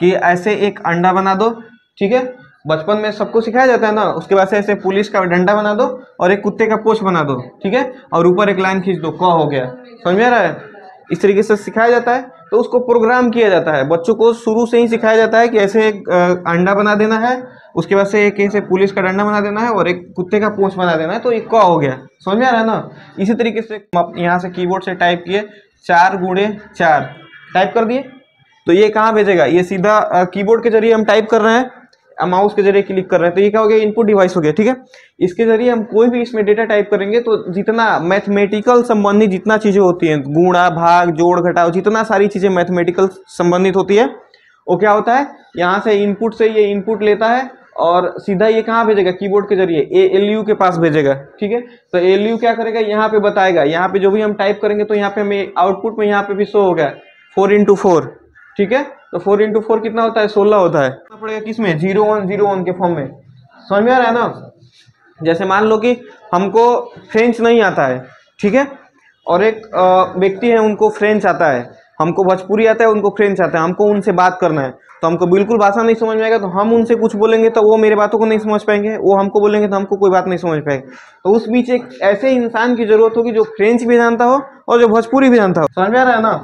कि ऐसे एक अंडा बना दो, ठीक है? बचपन में सबको सिखाया जाता है ना, उसके बाद से ऐसे पुलिस का डंडा बना दो और एक कुत्ते का पोछ बना दो, ठीक है? और ऊपर एक लाइन खींच दो, क हो गया। समझ में आ रहा है? इस तरीके से सिखाया जाता है तो उसको प्रोग्राम किया जाता है। बच्चों को शुरू से ही सिखाया जाता है कि ऐसे एक अंडा बना देना है, उसके बाद से एक ऐसे पुलिस का डंडा बना देना है और एक कुत्ते का पूंछ बना देना है तो एक क हो गया। समझ में आ रहा है ना? इसी तरीके से यहाँ से कीबोर्ड से टाइप किए, चार गुड़े चार। टाइप कर दिए। तो ये कहाँ भेजेगा? ये सीधा कीबोर्ड के ज़रिए हम टाइप कर रहे हैं माउस के ज़रिए क्लिक कर रहे हैं। तो ये क्या हो गया? इनपुट डिवाइस हो गया, ठीक है? इसके ज़रिए हम कोई भी इसमें डेटा टाइप करेंगे तो जितना मैथमेटिकल संबंधित जितना चीज़ें होती हैं, गुणा, भाग, जोड़, घटाव, जितना सारी चीज़ें मैथमेटिकल संबंधित होती है, वो क्या होता है? यहाँ से इनपुट से ये इनपुट लेता है और सीधा ये कहाँ भेजेगा? कीबोर्ड के ज़रिए ए एल यू के पास भेजेगा, ठीक है? तो एल यू क्या करेगा? यहाँ पे बताएगा। यहाँ पे जो भी हम टाइप करेंगे तो यहाँ पे हमें आउटपुट में यहाँ पे भी शो होगा फोर इंटू फोर ठीक है? तो फोर इंटू फोर कितना होता है? सोलह होता है। कितना पड़ेगा किसमें ज़ीरो वन ज़ीरो वन के फॉर्म में। समझ में आ रहा है ना? जैसे मान लो कि हमको फ्रेंच नहीं आता है, ठीक है? और एक व्यक्ति है, उनको फ्रेंच आता है। हमको भोजपुरी आता है, उनको फ्रेंच आता है। हमको उनसे बात करना है। तो हमको बिल्कुल भाषा नहीं समझ में आएगा तो हम उनसे कुछ बोलेंगे तो वो मेरे बातों को नहीं समझ पाएँगे। वो हमको बोलेंगे तो हमको कोई बात नहीं समझ पाएँगे। तो उस बीच एक ऐसे इंसान की ज़रूरत होगी, जो फ्रेंच भी जानता हो और जो भोजपुरी भी जानता हो। समझ में आ रहा है ना?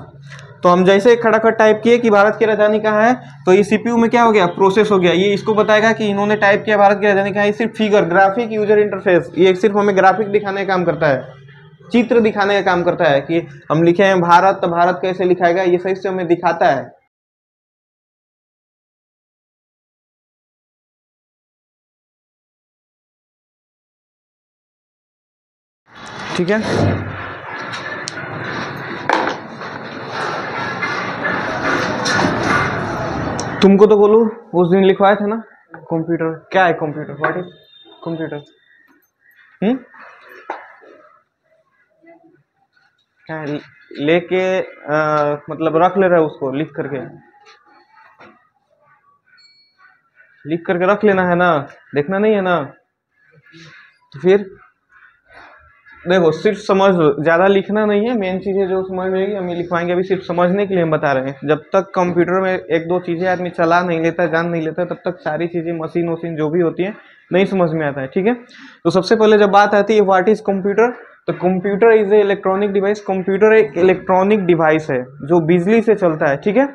तो हम जैसे खड़ाखड़ टाइप किए कि भारत की राजधानी कहाँ है तो ये सीपीयू में क्या हो गया? प्रोसेस हो गया। ये इसको बताएगा कि इन्होंने टाइप किया भारत की राजधानी कहाँ है। सिर्फ़ फिगर ग्राफिक यूज़र इंटरफेस ये सिर्फ़ हमें ग्राफिक दिखाने का काम करता है। चित्र दिखाने का काम करता है कि हम लिखे हैं भारत तो भारत कैसे लिखाएगा? ये सही से हमें दिखाता है। ठीक है? तुमको तो बोलू, उस दिन लिखवाए थे ना? कंप्यूटर क्या है कंप्यूटर व्हाट इज़ कंप्यूटर क्या है? लेके मतलब रख ले रहा है उसको, लिख करके। लिख करके रख लेना है ना? देखना नहीं है ना? तो फिर? देखो, सिर्फ़ समझ, ज़्यादा लिखना नहीं है मेन चीज़ें जो समझ में आएगी, हम लिखवाएँगे। अभी सिर्फ़ समझने के लिए हम बता रहे हैं। जब तक कंप्यूटर में एक दो चीज़ें आदमी चला नहीं लेता, जान नहीं लेता, तब तक सारी चीज़ें मशीन वशीन जो भी होती है, नहीं समझ में आता है, ठीक है? तो सबसे पहले जब बात आती है व्हाट इज़ कंप्यूटर तो computer is a electronic device computer एक इलेक्ट्रॉनिक डिवाइस है, जो बिजली से चलता है, ठीक है?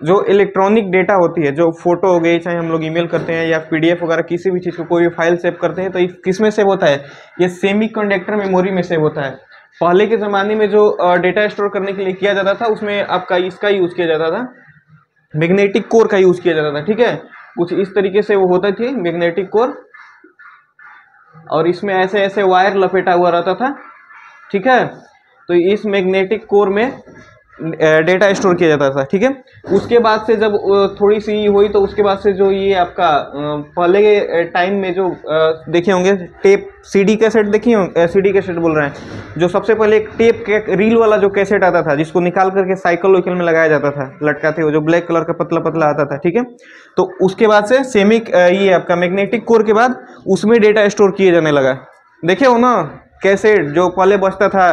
जो इलेक्ट्रॉनिक डेटा होती है, जो फ़ोटो हो गई, चाहे हम लोग ईमेल करते हैं या पीडीएफ वगैरह किसी भी चीज़ को, कोई भी फ़ाइल सेव करते हैं तो ये किसमें सेव होता है? ये सेमी कंडक्टर मेमोरी में सेव होता है। पहले के ज़माने में जो डेटा स्टोर करने के लिए किया जाता था, उसमें आपका इसका यूज़ किया जाता था। मैग्नेटिक कोर का यूज़ किया जाता था, ठीक है? कुछ इस तरीके से वो होता थी मैग्नेटिक कोर और इसमें ऐसे ऐसे वायर लपेटा हुआ रहता था, ठीक है? तो इस मैग्नेटिक कोर में डेटा स्टोर किया जाता था, ठीक है? उसके बाद से जब थोड़ी सी हुई तो उसके बाद से जो ये आपका पहले के टाइम में जो देखे होंगे टेप सीडी कैसेट देखी होंगे सीडी कैसेट बोल रहे हैं, जो सबसे पहले एक टेप रील वाला जो कैसेट आता था, जिसको निकाल करके साइकिल वाइकल में लगाया जाता था लटकाते हुए जो ब्लैक कलर का पतला पतला आता था, ठीक है? तो उसके बाद से सेमी ये आपका मैग्नेटिक कोर के बाद उसमें डेटा स्टोर किए जाने लगा देखे हो ना कैसेट जो पहले बचता था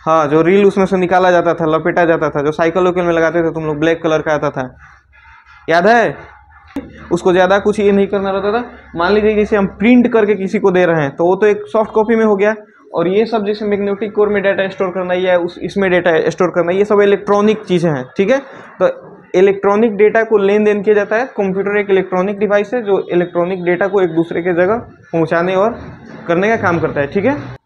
हाँ जो रील उसमें से निकाला जाता था, लपेटा जाता था, जो साइकिल वाइकिल में लगाते थे, तुम लोग ब्लैक कलर का आता था। याद है? उसको ज़्यादा कुछ ये नहीं करना रहता था। मान लीजिए जैसे हम प्रिंट करके किसी को दे रहे हैं तो वो तो एक सॉफ्ट कॉपी में हो गया। और ये सब जैसे मैग्नेटिक कोर में डाटा स्टोर करना, या उस, इसमें डाटा स्टोर करना, ये सब इलेक्ट्रॉनिक चीज़ें हैं, ठीक है? तो इलेक्ट्रॉनिक डेटा को लेन देन किया जाता है। कंप्यूटर एक इलेक्ट्रॉनिक डिवाइस है, जो इलेक्ट्रॉनिक डेटा को एक दूसरे के जगह पहुँचाने और करने का काम करता है, ठीक है?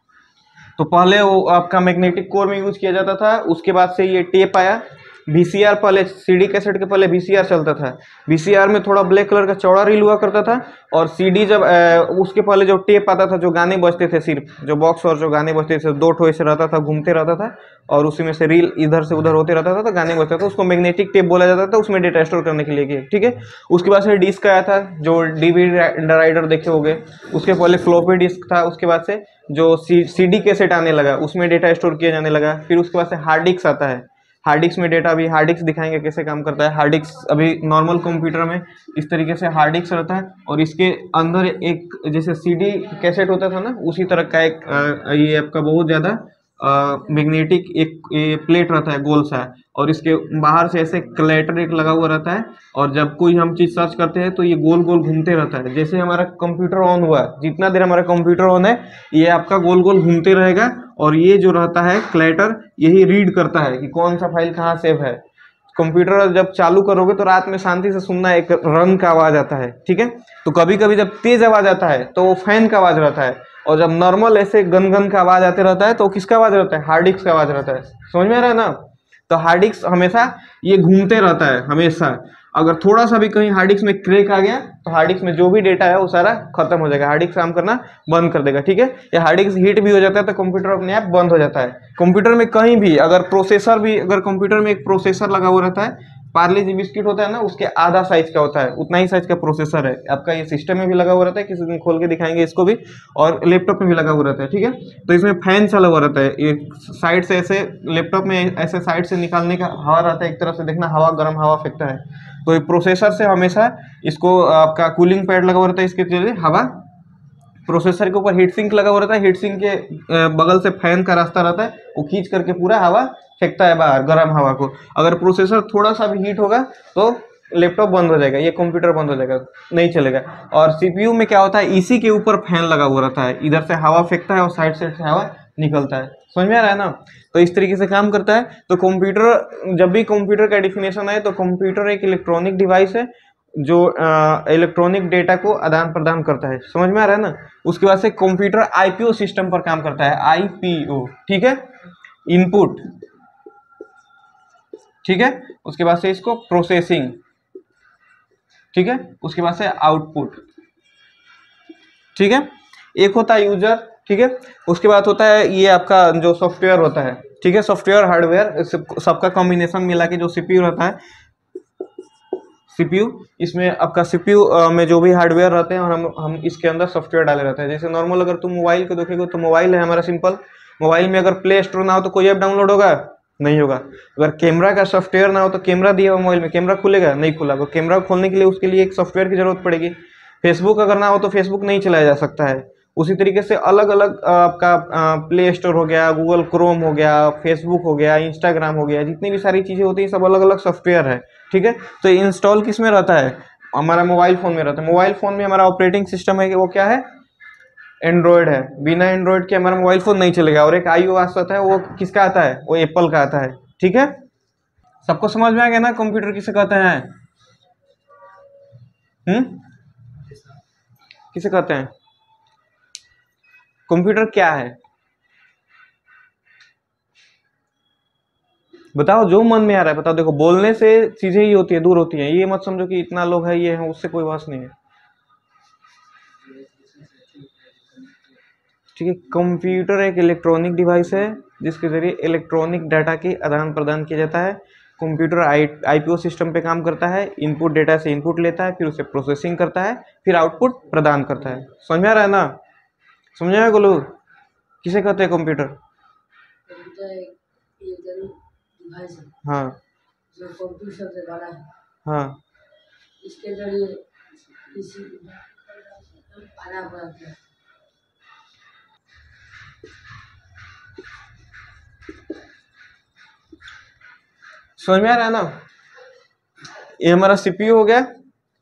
तो पहले वो आपका मैग्नेटिक कोर में यूज़ किया जाता था, उसके बाद से ये टेप आया। वीसीआर पहले सीडी कैसेट के पहले वीसीआर चलता था। वीसीआर में थोड़ा ब्लैक कलर का चौड़ा रील हुआ करता था और सीडी जब अ, उसके पहले जो टेप आता था जो गाने बजते थे सिर्फ़ जो बॉक्स और जो गाने बजते थे दो ठो ऐसे रहता था घूमते रहता था और उसी में से रील इधर से उधर होते रहता था तो गाने बजते था उसको मैग्नेटिक टेप बोला जाता था उसमें डेटा स्टोर करने के लिए ठीक है? उसके बाद से डिस्क आया था जो डीवीडी राइडर देखे होंगे उसके पहले फ्लोपी डिस्क था उसके बाद से जो सी डी कैसेट आने लगा उसमें डेटा स्टोर किया जाने लगा फिर उसके बाद से हार्ड डिस्क आता है। हार्ड डिस्क में डेटा अभी हार्ड डिस्क दिखाएँगे कैसे काम करता है। हार्ड डिस्क अभी नॉर्मल कंप्यूटर में इस तरीके से हार्ड डिस्क रहता है और इसके अंदर एक जैसे सीडी कैसेट होता था ना, उसी तरह का एक ये आपका बहुत ज़्यादा मैग्नेटिक एक प्लेट रहता है गोल सा और इसके बाहर से ऐसे क्लेटर एक लगा हुआ रहता है। और जब कोई हम चीज़ सर्च करते हैं तो ये गोल गोल घूमते रहता है। जैसे हमारा कंप्यूटर ऑन हुआ, जितना देर हमारा कंप्यूटर ऑन है, ये आपका गोल गोल घूमते रहेगा। और ये जो रहता है क्लेटर यही रीड करता है कि कौन सा फ़ाइल कहाँ सेव है। कंप्यूटर जब चालू करोगे तो रात में शांति से सुनना एक रन का आवाज़ आता है, ठीक है? तो कभी कभी जब तेज आवाज़ आता है तो वो फ़ैन का आवाज़ रहता है। और जब नॉर्मल ऐसे गन गन का आवाज़ आते रहता है तो किसका आवाज़ रहता है? हार्ड डिस्क का आवाज़ रहता है। समझ में आ रहा है ना? तो हार्ड डिस्क हमेशा ये घूमते रहता है, हमेशा। अगर थोड़ा सा भी कहीं हार्ड डिस्क में क्रेक आ गया तो हार्ड डिस्क में जो भी डेटा है, वो सारा खत्म हो जाएगा। हार्ड डिस्क काम करना बंद कर देगा, ठीक है? या हार्ड डिस्क हीट भी हो जाता है तो कंप्यूटर अपने आप बंद हो जाता है। कंप्यूटर में कहीं भी, अगर प्रोसेसर भी, अगर कंप्यूटर में एक प्रोसेसर लगा हुआ रहता है पार्ले जी बिस्किट होता है ना, उसके आधा साइज़ का होता है। उतना ही साइज़ का प्रोसेसर है। आपका ये सिस्टम में भी लगा हुआ रहता है, किसी दिन खोल के दिखाएँगे इसको भी, और लैपटॉप में भी लगा हुआ रहता है, ठीक है? तो इसमें फ़ैन चला हुआ रहता है। एक साइड से ऐसे लैपटॉप में ऐसे साइड से निकालने का हवा रहता है, एक तरफ़ से देखना, हवा, गर्म हवा फेंकता है। तो ये प्रोसेसर से हमेशा इसको, आपका कूलिंग पैड लगा हुआ रहता है इसके ज़रिए हवा प्रोसेसर के ऊपर हीट सिंक लगा हुआ रहता है हीट सिंक के बगल से फ़ैन का रास्ता रहता है, वो खींच करके पूरा हवा फेंकता है बाहर, गर्म हवा को। अगर प्रोसेसर थोड़ा सा भी हीट होगा तो लैपटॉप बंद हो जाएगा, ये कंप्यूटर बंद हो जाएगा, नहीं चलेगा। और सीपीयू में क्या होता है, इसी के ऊपर फ़ैन लगा हुआ रहता है, इधर से हवा फेंकता है और साइड साइड से हवा निकलता है। समझ में आ रहा है ना? तो इस तरीके से काम करता है। तो कंप्यूटर जब भी कंप्यूटर का डिफिनेशन आए तो कंप्यूटर एक इलेक्ट्रॉनिक डिवाइस है जो इलेक्ट्रॉनिक डेटा को आदान प्रदान करता है। समझ में आ रहा है ना? उसके बाद से कंप्यूटर आईपीओ सिस्टम पर काम करता है। आईपीओ ठीक है? इनपुट ठीक है? उसके बाद से इसको प्रोसेसिंग ठीक है? उसके बाद से आउटपुट ठीक है? एक होता है यूज़र ठीक है? उसके बाद होता है ये आपका जो सॉफ्टवेयर होता है, ठीक है? सॉफ्टवेयर हार्डवेयर सबका कॉम्बिनेशन मिला के जो सीपीयू रहता है सीपीयू, इसमें आपका सीपीयू में जो भी हार्डवेयर रहते हैं और हम हम इसके अंदर सॉफ्टवेयर डाले रहते हैं। जैसे नॉर्मल अगर तुम मोबाइल को देखेगे तो मोबाइल है हमारा सिंपल। मोबाइल में अगर प्ले स्टोर ना हो तो कोई ऐप डाउनलोड होगा? नहीं होगा। अगर कैमरा का सॉफ्टवेयर ना हो तो कैमरा दिया हुआ मोबाइल में, कैमरा खुलेगा? नहीं खुला। तो कैमरा खोलने के लिए उसके लिए एक सॉफ्टवेयर की ज़रूरत पड़ेगी। फेसबुक अगर ना हो तो फेसबुक नहीं चलाया जा सकता है। उसी तरीके से अलग अलग आपका प्ले स्टोर हो गया गूगल क्रोम हो गया फेसबुक हो गया इंस्टाग्राम हो गया, जितनी भी सारी चीज़ें होती हैं, सब अलग अलग सॉफ्टवेयर है, ठीक है? तो इंस्टॉल किसमें रहता है? हमारा मोबाइल फ़ोन में रहता है। मोबाइल फ़ोन में हमारा ऑपरेटिंग सिस्टम है कि वो क्या है? एंड्रॉयड है। बिना एंड्रॉयड के हमारा मोबाइल फ़ोन नहीं चलेगा। और एक आई ओ आता है, वो किसका आता है? वो एप्पल का आता है, ठीक है? सबको समझ में आ गया ना? कंप्यूटर किसे कहते हैं? हम्म? किसे कहते हैं? कंप्यूटर क्या है? बताओ, जो मन में आ रहा है, बताओ, देखो, बोलने से चीज़ें ही होती है, दूर होती हैं। ये मत समझो कि इतना लोग है, ये है, उससे कोई बात नहीं है। ठीक है, कंप्यूटर एक इलेक्ट्रॉनिक डिवाइस है, जिसके ज़रिए इलेक्ट्रॉनिक डाटा की आदान प्रदान किया जाता है। कंप्यूटर आई, आईपीओ सिस्टम पे काम करता है, इनपुट डेटा से इनपुट लेता है, फिर उसे प्रोसेसिंग करता है, फिर आउटपुट प्रदान करता है। समझ में आ रहा है ना? समझ में गोलू? किसे कहते हैं कंप्यूटर हाँ। हाँ। इसके ज़रिए समझ में आ रहा है। ना ये हमारा सीपीयू हो गया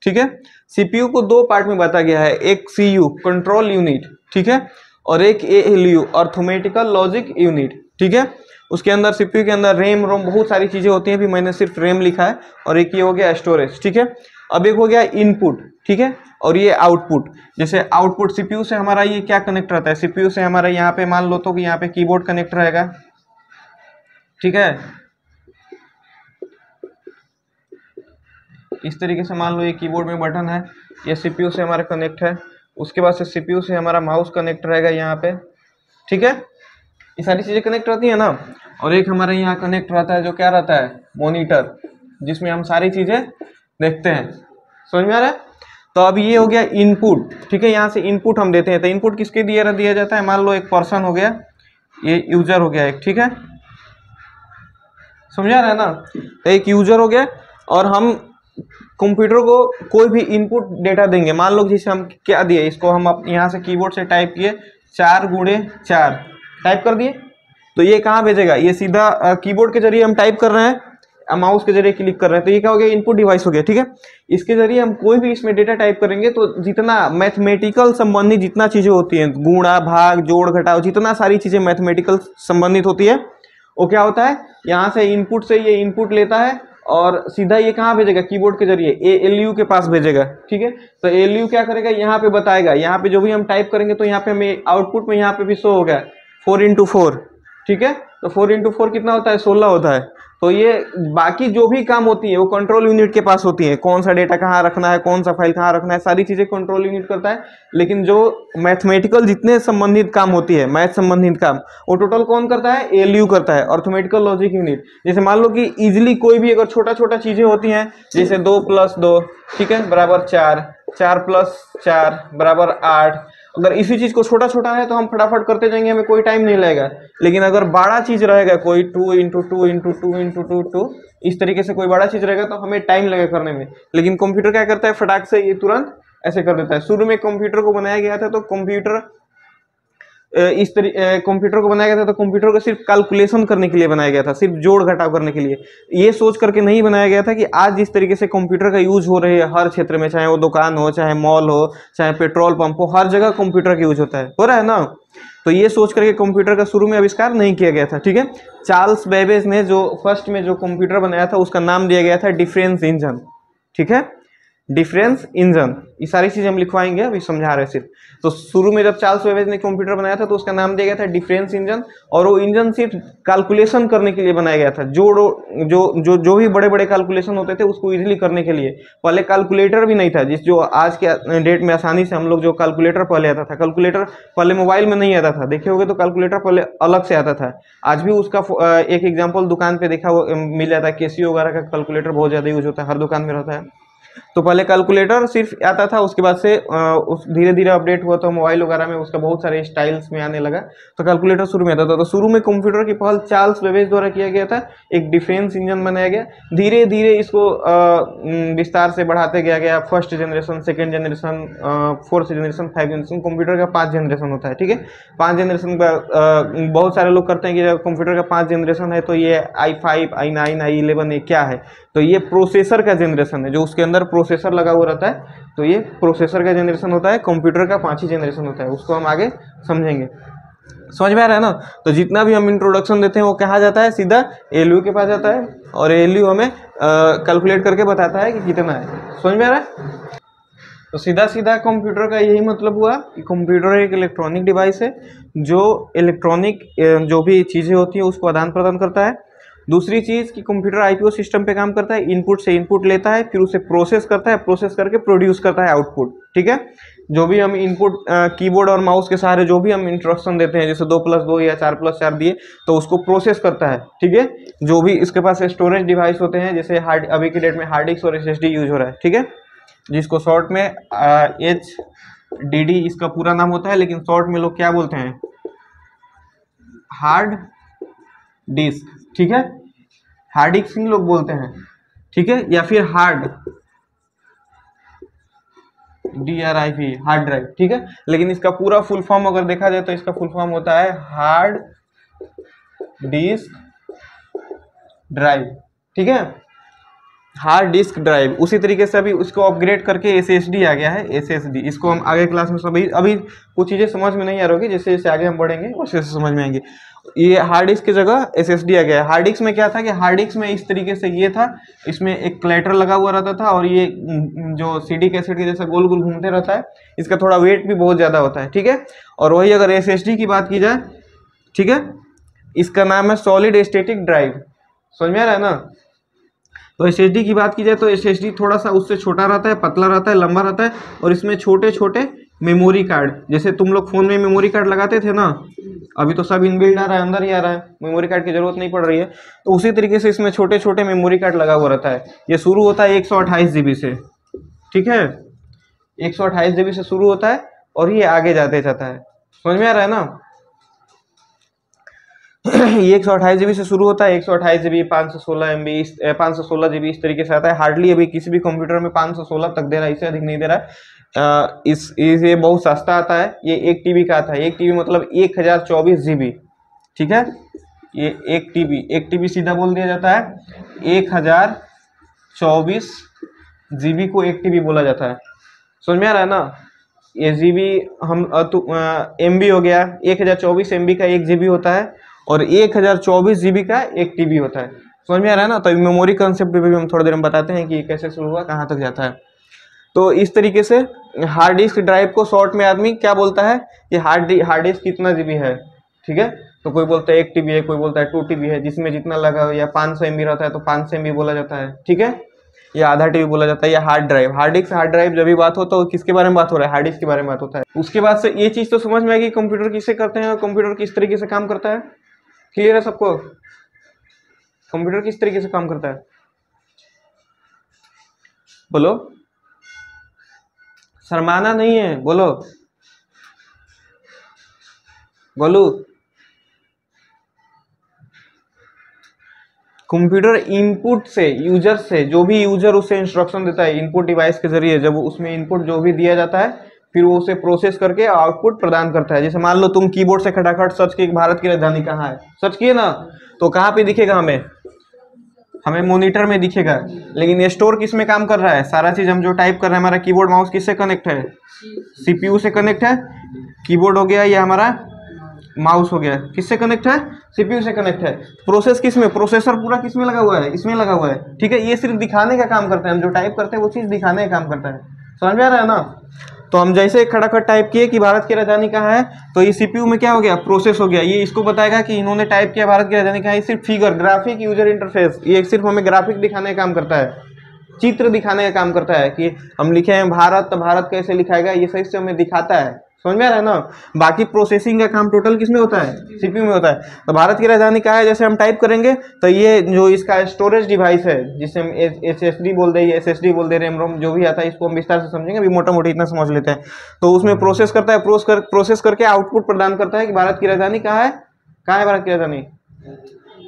ठीक है? सीपीयू को दो पार्ट में बांटा गया है एक सीयू कंट्रोल यूनिट ठीक है? और एक A L U arithmetical logic unit ठीक है? उसके अंदर सीपीयू के अंदर रैम रोम बहुत सारी चीज़ें होती हैं भी मैंने सिर्फ़ रैम लिखा है, और एक ये हो गया स्टोरेज ठीक है? अब एक हो गया इनपुट ठीक है? और ये आउटपुट जैसे आउटपुट सीपीयू से हमारा ये क्या कनेक्ट रहता है? सीपीयू से हमारा यहाँ पे मान लो तो कि यहाँ पे कीबोर्ड कनेक्ट रहेगा, ठीक है? इस तरीके से मान लो ये कीबोर्ड में बटन है, ये सीपीयू से हमारा कनेक्ट है। उसके बाद से सीपीयू से हमारा माउस कनेक्ट रहेगा यहाँ पे। ठीक है? ये सारी चीज़ें कनेक्ट रहती है ना? और एक हमारे यहाँ कनेक्ट रहता है जो क्या रहता है? मोनीटर जिसमें हम सारी चीज़ें देखते हैं। समझ में आ रहा है? तो अब ये हो गया इनपुट ठीक है, यहाँ से इनपुट हम देते हैं। तो इनपुट किसके दिया दिया जाता है? मान लो एक पर्सन हो गया। ये यूज़र हो गया एक। ठीक है? समझा रहा ना? एक यूज़र हो गया और हम कंप्यूटर को कोई भी इनपुट डेटा देंगे। मान लो जैसे हम क्या दिए, इसको हम यहाँ से कीबोर्ड से टाइप किए, चार गुणे चार। टाइप कर दिए? तो ये कहाँ भेजेगा? ये सीधा कीबोर्ड के ज़रिए हम टाइप कर रहे हैं माउस के ज़रिए क्लिक कर रहे हैं। तो ये क्या हो गया? इनपुट डिवाइस हो गया, ठीक है? इसके ज़रिए हम कोई भी इसमें डेटा टाइप करेंगे तो जितना मैथमेटिकल संबंधित जितना चीज़ें होती हैं, गुणा, भाग, जोड़, घटाव, जितना सारी चीज़ें मैथमेटिकल संबंधित होती है, वो क्या होता है? यहाँ से इनपुट से ये इनपुट लेता है और सीधा ये कहाँ भेजेगा? कीबोर्ड के ज़रिए। ए एल यू के पास भेजेगा, ठीक है? तो एल यू क्या करेगा? यहाँ पे बताएगा। यहाँ पे जो भी हम टाइप करेंगे तो यहाँ पे हमें आउटपुट में यहाँ पे भी शो होगा। फोर इंटू फोर ठीक है? तो फोर इंटू फोर कितना होता है? सोलह होता है। तो ये बाकी जो भी काम होती है, वो कंट्रोल यूनिट के पास होती है। कौन सा डेटा कहाँ रखना है, कौन सा फ़ाइल कहाँ रखना है, सारी चीज़ें कंट्रोल यूनिट करता है। लेकिन जो मैथमेटिकल जितने संबंधित काम होती है मैथ संबंधित काम, वो टोटल कौन करता है? एलयू करता है अर्थमेटिकल लॉजिक यूनिट जैसे मान लो कि इजिली कोई भी अगर छोटा छोटा चीज़ें होती हैं, जैसे दो प्लस दो, ठीक है, बराबर चार चार प्लस चार, बराबर आठ अगर इसी चीज़ को छोटा छोटा है तो हम फटाफट करते जाएँगे, हमें कोई टाइम नहीं लगेगा। लेकिन अगर बड़ा चीज़ रहेगा, कोई two into two into two into two two इस तरीके से कोई बड़ा चीज़ रहेगा तो हमें टाइम लगेगा करने में। लेकिन कंप्यूटर क्या करता है? फटाक से ये तुरंत ऐसे कर देता है। शुरू में कंप्यूटर को बनाया गया था तो कंप्यूटर इस तरीके कंप्यूटर को बनाया गया था तो कंप्यूटर को सिर्फ़ कैलकुलेशन करने के लिए बनाया गया था, सिर्फ़ जोड़ घटाव करने के लिए। ये सोच करके नहीं बनाया गया था कि आज जिस तरीके से कंप्यूटर का यूज़ हो रही है, हर क्षेत्र में, चाहे वो दुकान हो, चाहे मॉल हो, चाहे पेट्रोल पंप हो, हर जगह कंप्यूटर का यूज़ होता है। हो रहा है ना? तो ये सोच करके कंप्यूटर का शुरू में आविष्कार नहीं किया गया था, ठीक है? चार्ल्स बेबेज ने जो फ़र्स्ट में जो कंप्यूटर बनाया था, उसका नाम दिया गया था डिफरेंस इंजन ठीक है? Difference, engine. ये सारी चीज़ हम लिखवाएँगे, अभी समझा रहे सिर्फ़। तो शुरू में जब चार्ल्स वेवेज ने कंप्यूटर बनाया था तो उसका नाम दिया गया था डिफरेंस इंजन, और वो इंजन सिर्फ़ कैलकुलेशन करने के लिए बनाया गया था। जो जो जो जो भी बड़े बड़े कैलकुलेशन होते थे, उसको इजीली करने के लिए। पहले कैलकुलेटर भी नहीं था, जिस जो आज के डेट में आसानी से हम लोग जो कैलकुलेटर पहले आता था, कैलकुलेटर पहले मोबाइल में नहीं आता था। देखे होगे तो कैलकुलेटर पहले अलग से आता था। आज भी उसका एक एग्ज़ाम्पल दुकान पर देखा मिल जाता है केसी वगैरह का कैलकुलेटर बहुत ज़्यादा यूज़ होता है, हर दुकान में रहता है। तो पहले कैलकुलेटर सिर्फ़ आता था, उसके बाद से उस धीरे धीरे अपडेट हुआ तो मोबाइल वगैरह में उसका बहुत सारे स्टाइल्स में आने लगा। तो कैलकुलेटर शुरू में आता था। तो शुरू में कंप्यूटर की पहल चार्ल्स वेवेज द्वारा किया गया था। एक डिफेंस इंजन बनाया गया। धीरे धीरे इसको विस्तार से बढ़ाते गया गया। First generation second generation fourth generation five generation computer का पाँच जनरेशन होता है, ठीक है? पाँच जनरेशन का बहुत सारे लोग करते हैं कि कंप्यूटर का पाँच जनरेशन है तो ये I five I nine I eleven ये क्या है? तो ये प्रोसेसर का जनरेशन है, जो उसके अंदर प्रोसेसर लगा हुआ रहता है तो ये प्रोसेसर का जनरेशन होता है कंप्यूटर का पाँच ही जनरेशन होता है, उसको हम आगे समझेंगे। समझ में आ रहा है ना? तो जितना भी हम इंट्रोडक्शन देते हैं, वो कहा जाता है? सीधा एलयू के पास जाता है, और एलयू हमें कैलकुलेट करके बताता है कि कितना है। समझ में आ रहा है? तो सीधा सीधा कंप्यूटर का यही मतलब हुआ कि कंप्यूटर एक इलेक्ट्रॉनिक डिवाइस है, जो इलेक्ट्रॉनिक जो भी चीज़ें होती हैं, उसको आदान प्रदान करता है दूसरी चीज़ कि कंप्यूटर आईपीओ सिस्टम पे काम करता है इनपुट से इनपुट लेता है, फिर उसे प्रोसेस करता है प्रोसेस करके प्रोड्यूस करता है आउटपुट ठीक है? जो भी हम इनपुट कीबोर्ड और माउस के सहारे जो भी हम इंस्ट्रक्शन देते हैं, जैसे दो प्लस दो या चार प्लस चार दिए तो उसको प्रोसेस करता है, ठीक है? जो भी इसके पास स्टोरेज डिवाइस होते हैं, जैसे हार्ड अभी के डेट में हार्ड डिस्क और एस यूज़ हो रहा है, ठीक है? जिसको शॉर्ट में एच डी डी इसका पूरा नाम होता है, लेकिन शॉर्ट में लोग क्या बोलते हैं? हार्ड डिस्क ठीक है? हार्ड डिस्क लोग बोलते हैं, ठीक है? या फिर hard D R I P hard drive ठीक है? लेकिन इसका पूरा फुल फॉर्म अगर देखा जाए तो इसका फुल फॉर्म होता है हार्ड डिस्क ड्राइव ठीक है? हार्ड डिस्क ड्राइव उसी तरीके से अभी उसको अपग्रेड करके एस एस डी आ गया है एस एस डी इसको हम आगे क्लास में सभी अभी कुछ चीज़ें समझ में नहीं आ रही जैसे जैसे आगे हम बढ़ेंगे वैसे समझ में आएँगे। ये हार्ड डिस्क की जगह एस एस आ गया। हार्ड डिस्क में क्या था कि हार्ड डिस्क में इस तरीके से ये था, इसमें एक क्लेटर लगा हुआ रहता था और ये जो सी डी कैसेट के जैसा गोल गोल घूमते रहता है, इसका थोड़ा वेट भी बहुत ज़्यादा होता है, ठीक है? और वही अगर एस एस डी की बात की जाए, ठीक है? इसका नाम है सॉलिड स्टेटिक ड्राइव समझ में आ रहा है ना? तो एसएसडी की बात की जाए तो एसएसडी थोड़ा सा उससे छोटा रहता है, पतला रहता है, लंबा रहता है और इसमें छोटे छोटे मेमोरी कार्ड। जैसे तुम लोग फ़ोन में मेमोरी कार्ड लगाते थे ना, अभी तो सब इनबिल्ड आ रहा है, अंदर ही आ रहा है, मेमोरी कार्ड की ज़रूरत नहीं पड़ रही है। तो उसी तरीके से इसमें छोटे छोटे मेमोरी कार्ड लगा हुआ रहता है। ये शुरू होता है एक सौ से, ठीक है? एक सौ से शुरू होता है और ये आगे जाते जाता है। समझ में आ रहा है ना? ये एक सौ अट्ठाईस जीबी से शुरू होता है, एक सौ अट्ठाईस जीबी, पाँच सौ सोलह एम बी पाँच सौ सोलह जीबी, इस तरीके से आता है। हार्डली अभी किसी भी कंप्यूटर में पाँच सौ सोलह तक दे रहा है, इससे अधिक नहीं दे रहा है। इस ये बहुत सस्ता आता है, ये एक टीबी का आता है, एक टीबी मतलब एक हज़ार चौबीस जीबी, ठीक है? ये एक टीबी एक टीबी सीधा बोल दिया जाता है, एक हज़ार चौबीस जीबी को एक टीबी बोला जाता है। समझ में आ रहा है ना? ये जीबी हम एम बी हो गया, एक हज़ार चौबीस एम बी का एक जीबी होता है और एक हज़ार चौबीस जीबी का एक टीबी होता है। समझ में आ रहा है ना? तो मेमोरी कंसेप्ट भी हम थोड़ी देर में बताते हैं कि कैसे शुरू हुआ, कहाँ तक जाता है। तो इस तरीके से हार्ड डिस्क ड्राइव को शॉर्ट में आदमी क्या बोलता है कि हार्ड हार्ड डिस्क कितना जीबी है, ठीक है? तो कोई बोलता है एक टीबी है, कोई बोलता है टू टीबी है, जिसमें जितना लगा हो या पाँच सौ रहता है तो पाँच सौ बोला जाता है, ठीक है? या आधा टीबी बोला जाता है या hard drive hard disk hard drive जब भी बात हो तो किसके बारे में बात हो रहा है? हार्ड डिस्क के बारे में बात होता है। उसके बाद से ये चीज़ तो समझ में आएगी कंप्यूटर किससे करते हैं और कंप्यूटर किस तरीके से काम करता है। क्लियर है सबको? कंप्यूटर किस तरीके से काम करता है? बोलो। शर्माना नहीं है, बोलो। बोलू कंप्यूटर इनपुट से, यूज़र से, जो भी यूज़र उसे इंस्ट्रक्शन देता है, इनपुट डिवाइस के ज़रिए, जब उसमें इनपुट जो भी दिया जाता है, फिर वो उसे प्रोसेस करके आउटपुट प्रदान करता है। जैसे मान लो तुम कीबोर्ड से खटाखट सर्च किए भारत की राजधानी कहाँ है? सर्च किए ना? तो कहाँ पे दिखेगा हमें? हमें मोनिटर में दिखेगा। लेकिन ये स्टोर किसमें काम कर रहा है? सारा चीज़ हम जो टाइप कर रहे हैं, हमारा कीबोर्ड माउस किससे कनेक्ट है? सीपीयू से कनेक्ट है? कीबोर्ड हो गया या हमारा माउस हो गया? किससे कनेक्ट है? सीपीयू से कनेक्ट है। प्रोसेस किसमें? प्रोसेसर पूरा किसमें लगा हुआ है? इसमें लगा हुआ है। ठीक है, ये सिर्फ़ दिखाने का काम करता है। हम जो टाइप करते हैं, वो चीज़ दिखाने का काम करता है। समझ में आ रहा है ना? तो हम जैसे खटाखट टाइप किए कि भारत की राजधानी कहाँ है तो ये सीपीयू में क्या हो गया? प्रोसेस हो गया। ये इसको बताएगा कि इन्होंने टाइप किया भारत की राजधानी कहाँ है। सिर्फ़ फिगर ग्राफिक यूज़र इंटरफेस ये सिर्फ़ हमें ग्राफिक दिखाने का काम करता है। चित्र दिखाने का काम करता है कि हम लिखे हैं भारत तो भारत कैसे लिखाएगा? ये सही से हमें दिखाता है। समझ में आ रहा है ना? बाकी प्रोसेसिंग का काम टोटल किसमें होता है? सीपीयू में होता है। तो भारत की राजधानी क्या है? जैसे हम टाइप करेंगे तो ये जो इसका स्टोरेज डिवाइस है जिसे हम एस एस डी बोल दे एस एस डी बोल दे रेम रोम जो भी आता है इसको हम विस्तार से समझेंगे। अभी मोटा मोटी इतना समझ लेते हैं। तो उसमें प्रोसेस करता है प्रोस कर प्रोसेस करके आउटपुट प्रदान करता है कि भारत की राजधानी कहाँ है? कहाँ है भारत की राजधानी?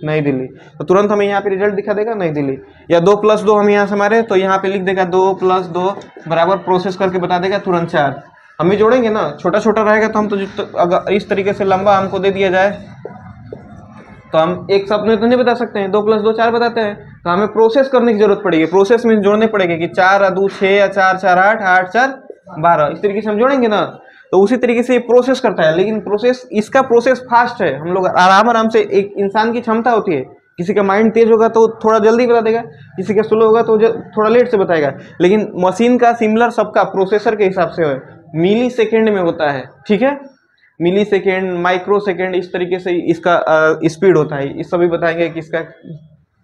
नई दिल्ली। तो तुरंत हमें यहाँ पे रिज़ल्ट दिखा देगा नई दिल्ली। या दो प्लस दो हम यहाँ से हमारे तो यहाँ पे लिख देगा दो प्लस दो बराबर प्रोसेस करके बता देगा तुरंत चार। हम भी जोड़ेंगे ना? छोटा छोटा रहेगा तो हम तो, अगर इस तरीके से लंबा हमको दे दिया जाए तो हम एक शब्द में तो नहीं बता सकते हैं। दो प्लस दो चार बताते हैं। तो हमें प्रोसेस करने की ज़रूरत पड़ेगी। प्रोसेस में जोड़ने पड़ेगे कि चार दो छः या चार चार आठ आठ चार बारह। इस तरीके से हम जोड़ेंगे ना? तो उसी तरीके से ये प्रोसेस करता है। लेकिन प्रोसेस इसका प्रोसेस फास्ट है। हम लोग आराम आराम से एक इंसान की क्षमता होती है। किसी का माइंड तेज होगा तो थोड़ा जल्दी बता देगा। किसी का स्लो होगा तो थोड़ा लेट से बताएगा। लेकिन मशीन का सिमिलर सबका प्रोसेसर के हिसाब से है। मिली सेकेंड में होता है, ठीक है? मिली सेकेंड माइक्रो सेकेंड इस तरीके से इसका स्पीड होता है। इस सभी बताएँगे कि इसका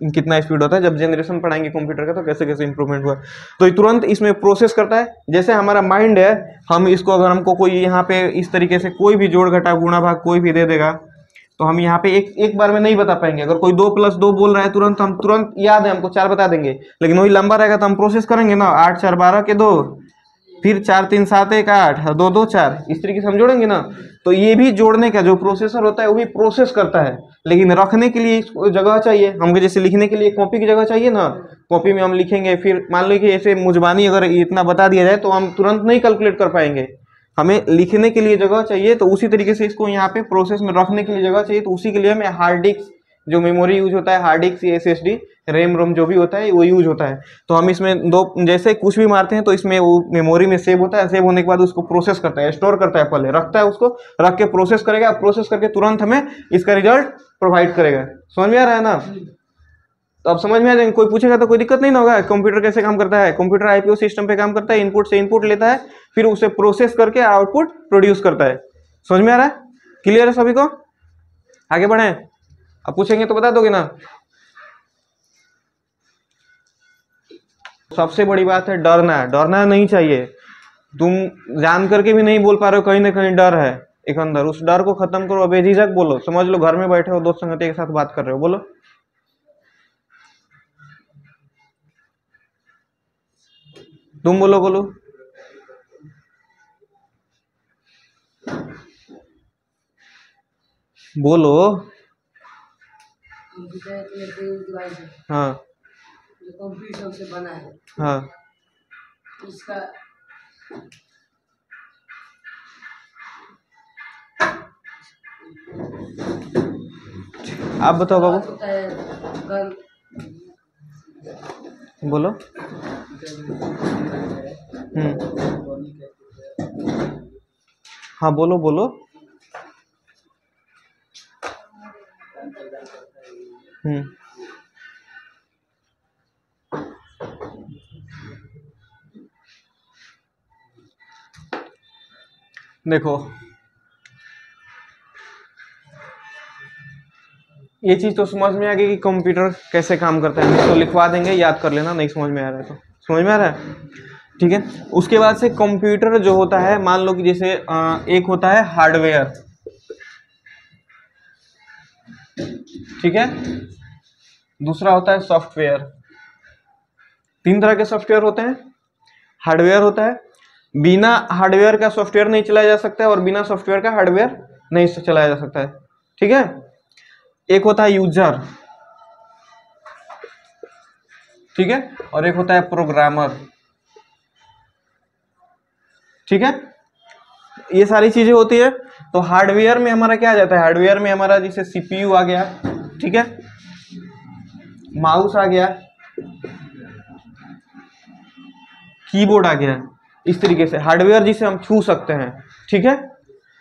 कितना स्पीड होता है। जब जनरेशन पढ़ाएँगे कंप्यूटर का तो कैसे कैसे इंप्रूवमेंट हुआ। तो तुरंत इसमें प्रोसेस करता है। जैसे हमारा माइंड है, हम इसको अगर हमको कोई यहाँ पे इस तरीके से कोई भी जोड़ घटा, गुणा भाग कोई भी दे देगा तो हम यहाँ पे एक एक बार में नहीं बता पाएँगे। अगर कोई दो प्लस दो बोल रहा है, तुरंत हम, तुरंत याद है, हमको चार बता देंगे। लेकिन वही लंबा रहेगा तो हम प्रोसेस करेंगे ना, आठ चार बारह के दो फिर चार तीन सात एक आठ दो दो चार। इस तरीके से हम जोड़ेंगे ना तो ये भी जोड़ने का जो प्रोसेसर होता है, वो भी प्रोसेस करता है। लेकिन रखने के लिए जगह चाहिए। हमको जैसे लिखने के लिए कॉपी की जगह चाहिए ना कॉपी में हम लिखेंगे, फिर मान लो कि ऐसे मुजबानी अगर इतना बता दिया जाए तो हम तुरंत नहीं कैलकुलेट कर पाएँगे। हमें लिखने के लिए जगह चाहिए तो उसी तरीके से इसको यहाँ पे प्रोसेस में रखने के लिए जगह चाहिए तो उसी के लिए हमें हार्ड डिस्क जो मेमोरी यूज़ होता है hard disk S S D RAM ROM जो भी होता है, वो यूज़ होता है। तो हम इसमें दो, जैसे कुछ भी मारते हैं तो इसमें वो मेमोरी में सेव होता है सेव होने के बाद उसको प्रोसेस करता है स्टोर करता है पहले, रखता है उसको, रख के प्रोसेस करेगा प्रोसेस करके तुरंत हमें इसका रिज़ल्ट प्रोवाइड करेगा। समझ में आ रहा है ना? तो अब समझ में आ जाएँगे, कोई पूछेगा तो कोई दिक्कत नहीं होगा कंप्यूटर कैसे काम करता है? कंप्यूटर आईपीओ सिस्टम पे काम करता है इनपुट से इनपुट लेता है, फिर उसे प्रोसेस करके आउटपुट प्रोड्यूस करता है। समझ में आ रहा है? क्लियर है सभी को? आगे बढ़े। अब पूछेंगे तो बता दोगे ना। सबसे बड़ी बात है, डरना डरना नहीं चाहिए। तुम जान करके भी नहीं बोल पा रहे हो, कहीं ना कहीं डर है एक अंदर उस डर को खत्म करो बेझिझक बोलो। समझ लो, घर में बैठे हो, दोस्त संगति के साथ बात कर रहे हो, बोलो। तुम बोलो बोलो। बोलो। हाँ। जो कंप्यूटर से बना है। हाँ। आप बताओ बाबू। बोलो। हम्म। हाँ बोलो बोलो। देखो, ये चीज़ तो समझ में आ गई कि कंप्यूटर कैसे काम करता है। तो लिखवा देंगे, याद कर लेना, नहीं समझ में आ रहा है तो। समझ में आ रहा है? ठीक है? उसके बाद से कंप्यूटर जो होता है, मान लो कि जैसे एक होता है हार्डवेयर ठीक है? दूसरा होता है सॉफ्टवेयर। तीन तरह के सॉफ्टवेयर होते हैं। हार्डवेयर होता है। बिना हार्डवेयर का सॉफ्टवेयर नहीं चलाया जा सकता है और बिना सॉफ्टवेयर का हार्डवेयर नहीं चलाया जा सकता है। ठीक है? एक होता है यूज़र। ठीक है? और एक होता है प्रोग्रामर। ठीक है? ये सारी चीज़ें होती है। तो हार्डवेयर में हमारा क्या आ जाता है? हार्डवेयर में हमारा जैसे सीपीयू आ गया। ठीक है? माउस आ गया। कीबोर्ड आ गया। इस तरीके से हार्डवेयर जिसे हम छू सकते हैं, ठीक है?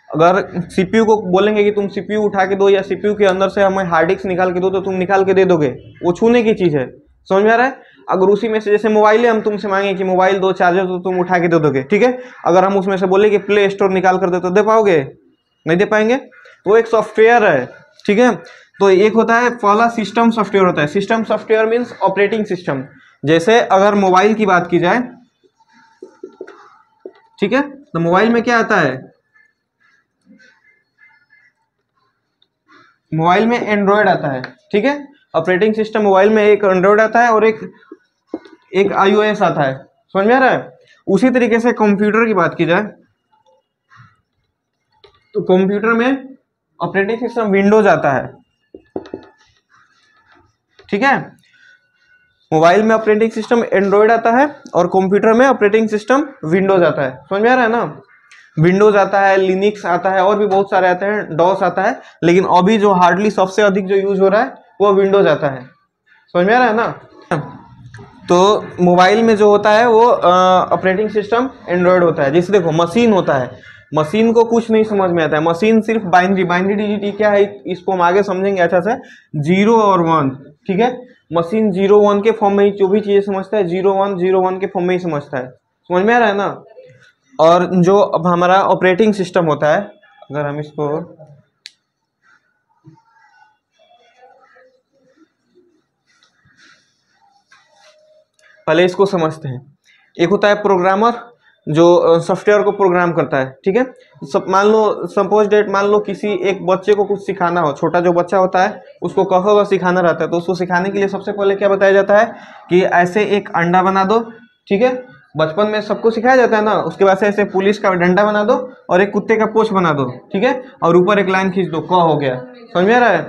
अगर सीपीयू को बोलेंगे कि तुम सीपीयू उठा के दो या सीपीयू के अंदर से हमें हार्ड डिस्क निकाल के दो तो तुम निकाल के दे दोगे। वो छूने की चीज़ है। समझ में आ रहा है? अगर उसी में से जैसे मोबाइल है, हम तुमसे मांगे कि मोबाइल दो चार्जर तो तुम उठा के दे दोगे, ठीक है? अगर हम उसमें से बोले कि प्ले स्टोर निकाल कर दे तो दे पाओगे? नहीं दे पाएँगे? तो एक सॉफ्टवेयर है, ठीक है? तो एक होता है पहला सिस्टम सॉफ्टवेयर होता है। System software means operating system जैसे अगर मोबाइल की बात की जाए, ठीक है? तो मोबाइल में क्या आता है? मोबाइल में एंड्रॉयड आता है, ठीक है? ऑपरेटिंग सिस्टम मोबाइल में एक एंड्रॉयड आता है और एक एक आईओएस आता है। समझ में आ रहा है? उसी तरीके से कंप्यूटर की बात की जाए तो कंप्यूटर में ऑपरेटिंग सिस्टम विंडोज़ आता है। ठीक है? मोबाइल में ऑपरेटिंग सिस्टम एंड्रॉयड आता है और कंप्यूटर में ऑपरेटिंग सिस्टम विंडोज़ आता है। समझ में आ रहा है ना? विंडोज़ आता है लिनिक्स आता है, और भी बहुत सारे आते हैं डॉस आता है, लेकिन अभी जो हार्डली सबसे अधिक जो यूज़ हो रहा है, वो विंडोज़ आता है। समझ में आ रहा है ना? तो मोबाइल में जो होता है, वो ऑपरेटिंग सिस्टम एंड्रॉयड होता है। जैसे देखो मशीन होता है। मशीन को कुछ नहीं समझ में आता है। मशीन सिर्फ़ बाइनरी बाइनरी डिजिटी क्या है, इसको हम आगे समझेंगे अच्छा से। ज़ीरो और वन ठीक है? मशीन ज़ीरो वन के फॉर्म में ही जो भी चीज़ें समझता है ज़ीरो वन ज़ीरो वन के फॉर्म में ही समझता है। समझ में आ रहा है ना? और जो अब हमारा ऑपरेटिंग सिस्टम होता है, अगर हम इसको पहले इसको समझते हैं। एक होता है प्रोग्रामर जो सॉफ्टवेयर को प्रोग्राम करता है, ठीक है? सब, मान लो सपोज़ डेट मान लो किसी एक बच्चे को कुछ सिखाना हो, छोटा जो बच्चा होता है, उसको कहो का सिखाना रहता है तो उसको सिखाने के लिए सबसे पहले क्या बताया जाता है कि ऐसे एक अंडा बना दो, ठीक है? बचपन में सबको सिखाया जाता है ना, उसके बाद से ऐसे पुलिस का डंडा बना दो और एक कुत्ते का पोछ बना दो, ठीक है? और ऊपर एक लाइन खींच दो, क हो गया। समझ में आ रहा है?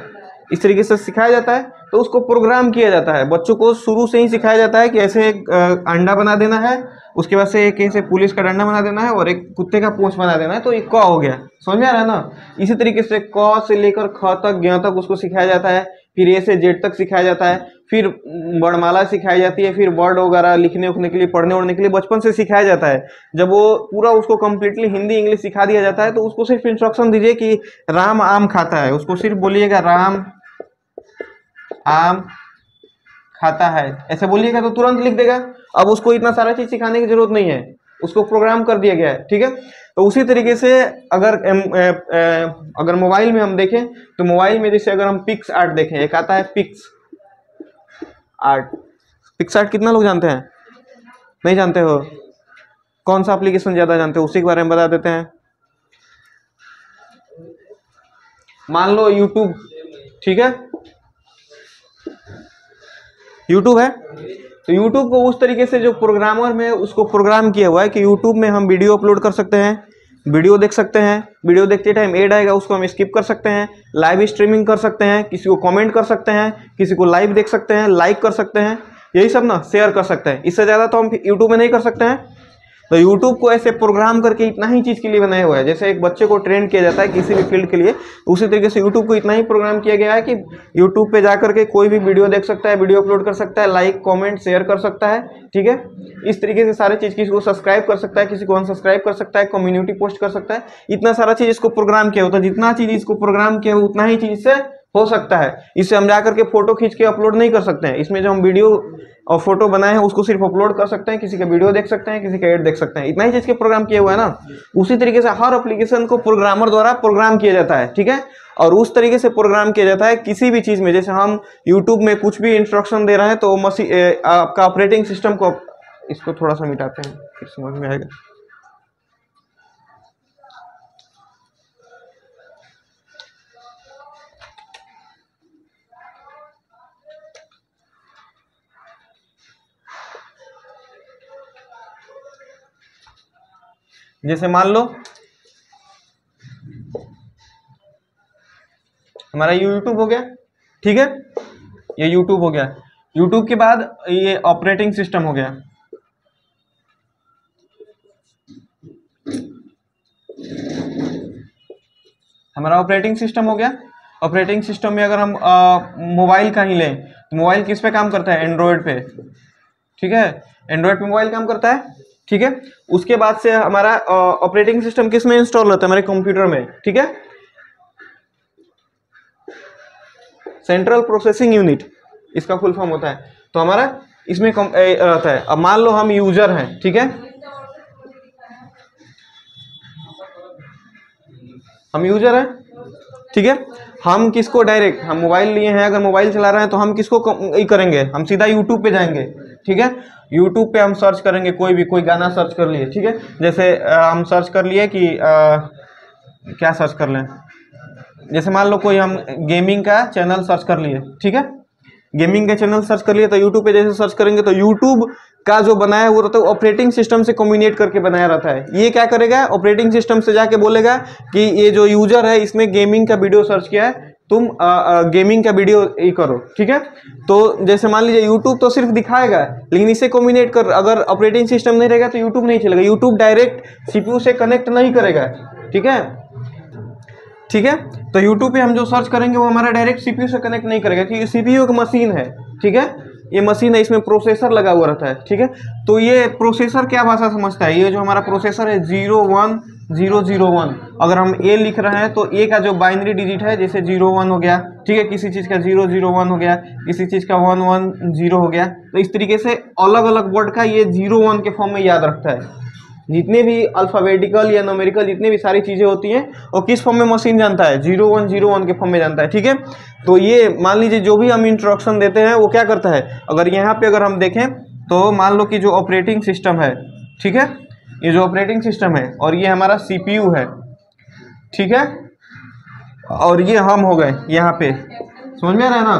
इस तरीके से सिखाया जाता है तो उसको प्रोग्राम किया जाता है। बच्चों को शुरू से ही सिखाया जाता है कि ऐसे एक अंडा बना देना है उसके बाद से एक ऐसे पुलिस का डंडा बना देना है और एक कुत्ते का पूंछ बना देना है तो ये क हो गया। समझ में आ रहा है ना? इसी तरीके से क से लेकर ख तक, ज्ञ तक उसको सिखाया जाता है, फिर ए से जेड तक सिखाया जाता है, फिर वर्णमाला सिखाई जाती है, फिर वर्ड वगैरह लिखने उखने के लिए, पढ़ने उड़ने के लिए बचपन से सिखाया जाता है। जब वो पूरा उसको कम्प्लीटली हिंदी इंग्लिश सिखा दिया जाता है तो उसको सिर्फ़ इंस्ट्रक्शन दीजिए कि राम आम खाता है। उसको सिर्फ़ बोलिएगा, राम आम खाता है। ऐसे बोलिएगा तो तुरंत लिख देगा। अब उसको इतना सारा चीज़ सिखाने की ज़रूरत नहीं है। उसको प्रोग्राम कर दिया गया है ठीक है? तो उसी तरीके से अगर एम, ए, ए, अगर मोबाइल में हम देखें तो मोबाइल में जैसे अगर हम पिक्स आर्ट देखें एक आता है पिक्स आर्ट पिक्स आर्ट कितना लोग जानते हैं? नहीं जानते हो? कौन सा एप्लीकेशन ज़्यादा जानते हो? उसी के बारे में बता देते हैं। मान लो यूट्यूब ठीक है? यूट्यूब है? तो यूट्यूब को उस तरीके से जो प्रोग्रामर में उसको प्रोग्राम किया हुआ है कि यूट्यूब में हम वीडियो अपलोड कर सकते हैं वीडियो देख सकते हैं वीडियो देखते टाइम एड आएगा उसको हम स्किप कर सकते हैं लाइव स्ट्रीमिंग कर सकते हैं, किसी को कमेंट कर सकते हैं, किसी को लाइव देख सकते हैं लाइक कर सकते हैं, यही सब ना शेयर कर सकते हैं। इससे ज़्यादा तो हम यूट्यूब में नहीं कर सकते हैं। तो यूट्यूब को ऐसे प्रोग्राम करके इतना ही चीज़ के लिए बनाया हुआ है, जैसे एक बच्चे को ट्रेन किया जाता है किसी भी फ़ील्ड के लिए, उसी तरीके से यूट्यूब को इतना ही प्रोग्राम किया गया है कि यूट्यूब पे जाकर के कोई भी वीडियो देख सकता है वीडियो अपलोड कर सकता है लाइक कॉमेंट शेयर कर सकता है, ठीक है? इस तरीके से सारे चीज़ किसी को सब्सक्राइब कर सकता है, किसी को अनसब्सक्राइब कर सकता है कम्युनिटी पोस्ट कर सकता है, इतना सारा चीज़ इसको प्रोग्राम किया होता है, जितना चीज़ इसको प्रोग्राम किया हो, उतना ही चीज़ से हो सकता है। इससे हम जा करके फ़ोटो खींच के अपलोड नहीं कर सकते हैं। इसमें जो हम वीडियो और फ़ोटो बनाए हैं, उसको सिर्फ़ अपलोड कर सकते हैं, किसी का वीडियो देख सकते हैं, किसी का एड देख सकते हैं। इतना ही चीज़ के प्रोग्राम किया हुआ है ना। उसी तरीके से हर एप्लीकेशन को प्रोग्रामर द्वारा प्रोग्राम किया जाता है, ठीक है? और उस तरीके से प्रोग्राम किया जाता है किसी भी चीज़ में। जैसे हम यूट्यूब में कुछ भी इंस्ट्रक्शन दे रहे हैं तो मसी आपका ऑपरेटिंग सिस्टम को इसको थोड़ा सा मिटाते हैं, फिर समझ में आएगा। जैसे मान लो, हमारा ये यूट्यूब हो गया, ठीक है? ये यूट्यूब हो गया। यूट्यूब के बाद ये ऑपरेटिंग सिस्टम हो गया। हमारा ऑपरेटिंग सिस्टम हो गया। ऑपरेटिंग सिस्टम में अगर हम मोबाइल का ही लें तो मोबाइल किस पे काम करता है? एंड्रॉयड पे। ठीक है? एंड्रॉयड पे मोबाइल काम करता है? ठीक है? उसके बाद से हमारा ऑपरेटिंग सिस्टम किसमें इंस्टॉल होता है? हमारे कंप्यूटर में, ठीक है? सेंट्रल प्रोसेसिंग यूनिट इसका फुल फॉर्म होता है। तो हमारा इसमें रहता है। अब मान लो हम यूज़र हैं, ठीक है? हम यूज़र हैं, ठीक है? हम किसको डायरेक्ट हम मोबाइल लिए हैं, अगर मोबाइल चला रहे हैं तो हम किसको करेंगे? हम सीधा यूट्यूब पे जाएँगे, ठीक है? यूट्यूब पे हम सर्च करेंगे कोई भी कोई गाना सर्च कर लिए ठीक है? जैसे अ, हम सर्च कर लिए कि अ, क्या सर्च कर लें? जैसे मान लो कोई हम गेमिंग का चैनल सर्च कर लिए ठीक है? गेमिंग का चैनल सर्च कर लिए तो यूट्यूब पे जैसे सर्च करेंगे तो यूट्यूब का जो बनाया हुआ रहता है ऑपरेटिंग सिस्टम से कम्युनिकेट करके बनाया रहता है। ये क्या करेगा? ऑपरेटिंग सिस्टम से जाके बोलेगा कि ये जो यूज़र है इसने गेमिंग का वीडियो सर्च किया है तुम आ, आ, गेमिंग का वीडियो ये करो ठीक है? तो जैसे मान लीजिए यूट्यूब तो सिर्फ़ दिखाएगा लेकिन इसे कम्युनिकेट कर अगर ऑपरेटिंग सिस्टम नहीं रहेगा तो यूट्यूब नहीं चलेगा। यूट्यूब डायरेक्ट सीपीयू से कनेक्ट नहीं करेगा ठीक है? ठीक है? तो यूट्यूब पे हम जो सर्च करेंगे वो हमारा डायरेक्ट सीपीयू से कनेक्ट नहीं करेगा क्योंकि सीपीयू एक मशीन है ठीक है? ये मशीन है इसमें प्रोसेसर लगा हुआ रहता है ठीक है? तो ये प्रोसेसर क्या भाषा समझता है? ये जो हमारा प्रोसेसर है zero one zero zero one. अगर हम ए लिख रहे हैं तो ए का जो बाइनरी डिजिट है, जैसे ज़ीरो वन हो गया, ठीक है, किसी चीज़ का ज़ीरो ज़ीरो वन हो गया, किसी चीज़ का वन वन ज़ीरो हो गया तो इस तरीके से अलग अलग वर्ड का ये ज़ीरो वन के फॉर्म में याद रखता है। जितने भी अल्फ़ाबेटिकल या नोमेरिकल जितनी भी सारी चीज़ें होती हैं, वो किस फॉर्म में मशीन जानता है? ज़ीरो वन ज़ीरो वन के फॉर्म में जानता है, ठीक है? तो ये मान लीजिए जो भी हम इंस्ट्रक्शन देते हैं, वो क्या करता है? अगर यहाँ पे अगर हम देखें तो मान लो कि जो ऑपरेटिंग सिस्टम है, ठीक है? ये जो ऑपरेटिंग सिस्टम है, और ये हमारा सीपीयू है, ठीक है? और ये हम हो गए यहाँ पे। समझ में आ रहा है ना?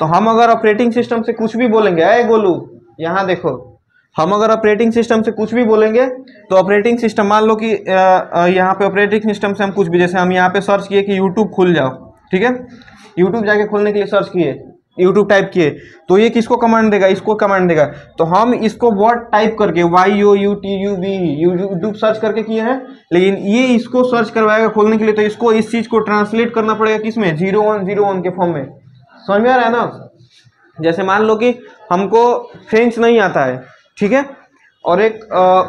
तो हम अगर ऑपरेटिंग सिस्टम से कुछ भी बोलेंगे अरे गोलू, यहाँ देखो। हम अगर ऑपरेटिंग सिस्टम से कुछ भी बोलेंगे तो ऑपरेटिंग सिस्टम मान लो कि यहाँ पे ऑपरेटिंग सिस्टम से हम कुछ भी, जैसे हम यहाँ पे सर्च किए कि यूट्यूब खुल जाओ, ठीक है? यूट्यूब जाके खोलने के लिए सर्च किए। यूट्यूब टाइप किए तो ये किसको कमांड देगा? इसको कमांड देगा। तो हम इसको वर्ड टाइप करके Y O U T U B YouTube search करके किए हैं। लेकिन ये इसको सर्च करवाएगा खोलने के लिए तो इसको इस चीज़ को ट्रांसलेट करना पड़ेगा किसमें ज़ीरो वन ज़ीरो वन के फॉर्म में। समझ में आ रहा है ना? जैसे मान लो कि हमको फ्रेंच नहीं आता है, ठीक है? और एक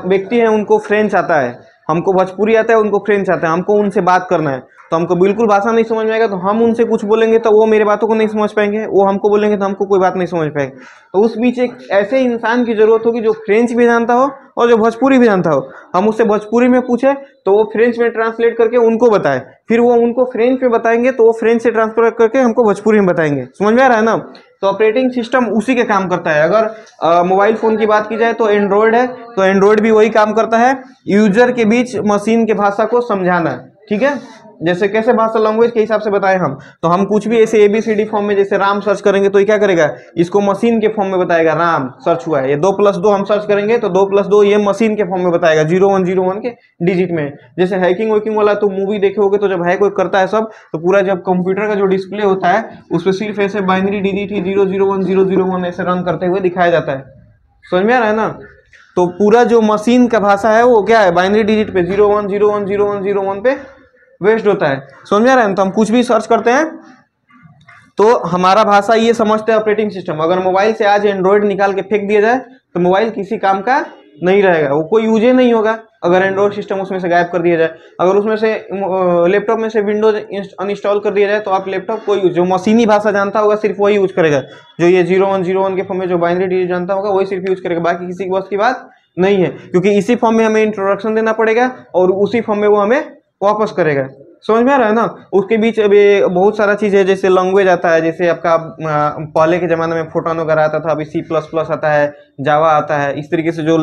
व्यक्ति है, उनको फ्रेंच आता है। हमको भोजपुरी आता है, उनको फ्रेंच आता है। हमको उनसे बात करना है। तो हमको बिल्कुल भाषा नहीं समझ में आएगा तो हम उनसे कुछ बोलेंगे तो वो मेरे बातों को नहीं समझ पाएँगे, वो हमको बोलेंगे तो हमको कोई बात नहीं समझ पाएँगे। तो उस बीच एक ऐसे इंसान की ज़रूरत होगी जो फ्रेंच भी जानता हो और जो भोजपुरी भी जानता हो। हम उससे भोजपुरी में पूछे तो वो फ्रेंच में ट्रांसलेट करके उनको बताए। फिर वो उनको फ्रेंच में बताएँगे तो वो फ्रेंच से ट्रांसफ़र करके हमको भोजपुरी में बताएँगे। समझ में आ रहा है ना? तो ऑपरेटिंग सिस्टम उसी के काम करता है। अगर मोबाइल फ़ोन की बात की जाए तो एंड्रॉयड है तो एंड्रॉयड भी वही काम करता है। यूज़र के बीच मशीन के भाषा को समझाना ठीक है? जैसे कैसे भाषा लैंग्वेज के हिसाब से बताएँ हम? तो हम कुछ भी ऐसे A B C D form में जैसे राम सर्च करेंगे तो ये क्या करेगा? इसको मशीन के फॉर्म में बताएगा, राम सर्च हुआ है। ये दो प्लस दो हम सर्च करेंगे तो दो प्लस दो ये मशीन के फॉर्म में बताएगा ज़ीरो वन ज़ीरो वन के डिजिट में। जैसे हैकिंग वैकिंग वाला तो मूवी देखे होगे तो जब हैक वैक करता है सब तो पूरा जब कंप्यूटर का जो डिस्प्ले होता है, उस पर सिर्फ़ ऐसे बाइनरी डिजिट ही zero zero one zero zero one ऐसे रन करते हुए दिखाया जाता है। समझ में आ रहा है ना? तो पूरा जो मशीन का भाषा है, वो क्या है? बाइनरी डिजिट पे zero one zero one zero one zero one पे वेस्ट होता है। समझ में आ रहा है तो हम कुछ भी सर्च करते हैं तो हमारा भाषा ये समझते हैं ऑपरेटिंग सिस्टम अगर मोबाइल से आज एंड्रॉयड निकाल के फेंक दिया जाए तो मोबाइल किसी काम का नहीं रहेगा। वो कोई यूज़ ही नहीं होगा, अगर एंड्रॉयड सिस्टम उसमें से गायब कर दिया जाए। अगर उसमें से लैपटॉप में से विंडोज़ अनइंस्टॉल कर दिया जाए तो आप लैपटॉप कोई जो मशीनी भाषा जानता होगा, सिर्फ़ वही यूज़ करेगा। जो ये ज़ीरो वन ज़ीरो वन के फॉर्म में जो बाइनरी डिजिट जानता होगा, वही सिर्फ़ यूज़ करेगा। बाकी किसी की बस की बात नहीं है, क्योंकि इसी फॉर्म में हमें इंट्रोडक्शन देना पड़ेगा, और उसी फॉर्म में वो हमें वापस करेगा। समझ में आ रहा है ना? उसके बीच अभी बहुत सारा चीज़ है, जैसे लैंग्वेज आता है, जैसे आपका पहले के ज़माने में फोटोन वगैरह आता था, अभी सी प्लस प्लस आता है जावा आता है, इस तरीके से जो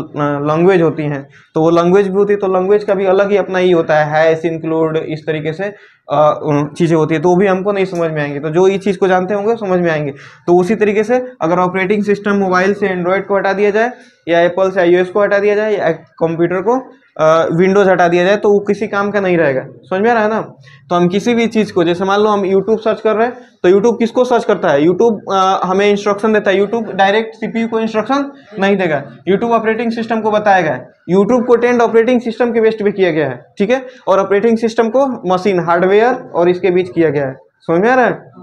लैंग्वेज होती हैं तो वो लैंग्वेज भी होती है तो लैंग्वेज का भी अलग ही अपना ही होता है हैश इंक्लूड इस तरीके से चीज़ें होती है तो वो भी हमको नहीं समझ में आएँगे। तो जो इस चीज़ को जानते होंगे, समझ में आएँगे। तो उसी तरीके से अगर ऑपरेटिंग सिस्टम मोबाइल से एंड्रॉयड को हटा दिया जाए, या एप्पल से आई को हटा दिया जाए, या कंप्यूटर को विंडोज़ हटा दिया जाए तो वो किसी काम का नहीं रहेगा। समझ में आ रहा है ना? तो हम किसी भी चीज़ को, जैसे मान लो हम यूट्यूब सर्च कर रहे हैं तो यूट्यूब किसको सर्च करता है? यूट्यूब हमें इंस्ट्रक्शन देता है। यूट्यूब डायरेक्ट सीपीयू को इंस्ट्रक्शन नहीं देगा। यूट्यूब ऑपरेटिंग सिस्टम को बताएगा। यूट्यूब को टेंड ऑपरेटिंग सिस्टम के बेस्ट पे किया गया है, ठीक है? और ऑपरेटिंग सिस्टम को मशीन हार्डवेयर और इसके बीच किया गया है। समझ में आ रहा है?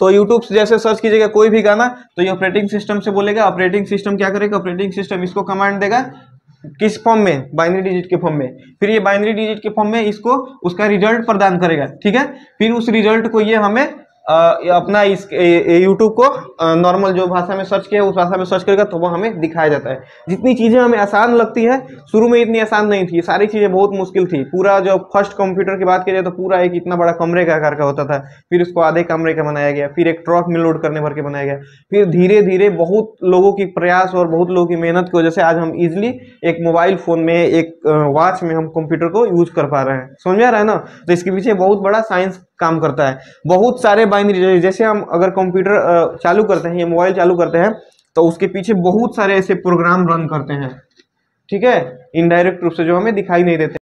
तो यूट्यूब से जैसे सर्च कीजिएगा, कोई भी गाना तो ये ऑपरेटिंग सिस्टम से बोलेगा ऑपरेटिंग सिस्टम क्या करेगा? ऑपरेटिंग सिस्टम इसको कमांड देगा। किस फॉर्म में? बाइनरी डिजिट के फॉर्म में। फिर ये बाइनरी डिजिट के फॉर्म में इसको, उसका रिज़ल्ट प्रदान करेगा, ठीक है? फिर उस रिज़ल्ट को ये हमें अपना इस यूट्यूब को नॉर्मल जो भाषा में सर्च किया उस भाषा में सर्च करेगा तो वो हमें दिखाया जाता है। जितनी चीज़ें हमें आसान लगती है, शुरू में इतनी आसान नहीं थी। सारी चीज़ें बहुत मुश्किल थी। पूरा जो फ़र्स्ट कंप्यूटर की बात की जाए तो पूरा एक इतना बड़ा कमरे का आकार का होता था। फिर उसको आधे कमरे का बनाया गया, फिर एक ट्रक में लोड करने भर के बनाया गया। फिर धीरे धीरे बहुत लोगों की प्रयास और बहुत लोगों की मेहनत की वजह से आज हम इजिली एक मोबाइल फ़ोन में, एक वॉच में हम कंप्यूटर को यूज़ कर पा रहे हैं। समझ आ रहा है ना? तो इसके पीछे बहुत बड़ा साइंस काम करता है। बहुत सारे बाइनरी जैसे हम अगर कंप्यूटर चालू करते हैं, या मोबाइल चालू करते हैं तो उसके पीछे बहुत सारे ऐसे प्रोग्राम रन करते हैं। ठीक है? इनडायरेक्ट रूप से जो हमें दिखाई नहीं देते।